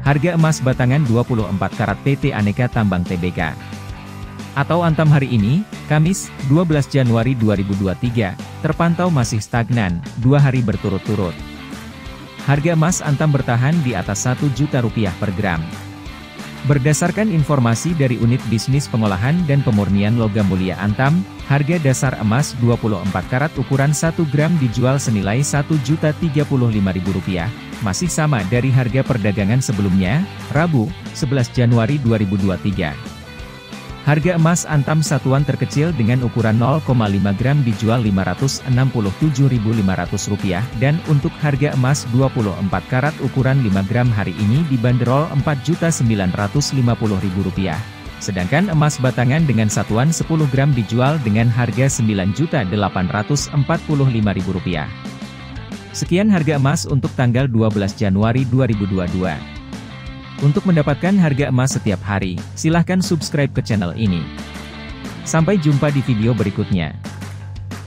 Harga emas batangan 24 karat PT Aneka Tambang Tbk. Atau Antam hari ini, Kamis, 12 Januari 2023, terpantau masih stagnan, dua hari berturut-turut. Harga emas Antam bertahan di atas 1 juta rupiah per gram. Berdasarkan informasi dari Unit Bisnis Pengolahan dan Pemurnian Logam Mulia Antam, harga dasar emas 24 karat ukuran 1 gram dijual senilai Rp1.035.000, masih sama dari harga perdagangan sebelumnya, Rabu, 11 Januari 2023. Harga emas antam satuan terkecil dengan ukuran 0,5 gram dijual Rp567.500 dan untuk harga emas 24 karat ukuran 5 gram hari ini dibanderol Rp4.950.000. Sedangkan emas batangan dengan satuan 10 gram dijual dengan harga Rp9.845.000. Sekian harga emas untuk tanggal 12 Januari 2022. Untuk mendapatkan harga emas setiap hari, silahkan subscribe ke channel ini. Sampai jumpa di video berikutnya.